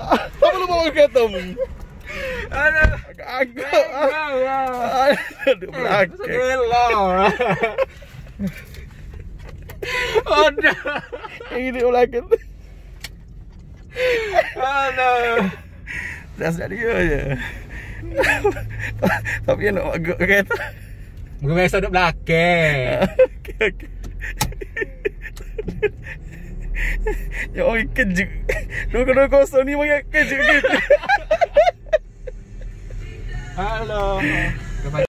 Apa lu bawa kereta mu? Aduh. Agak-agak. Ya. Aduh, belakang. Gelo. Aduh. Yang ini belakang. Aduh. Dah sedap dia. Tapi biasa duduk belakang. Okey, okey. Ya orang kejut. Dua-dua kosong ni banyak kejut gitu. Halo.